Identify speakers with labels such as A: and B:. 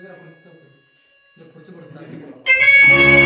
A: Estoy grabando. Lo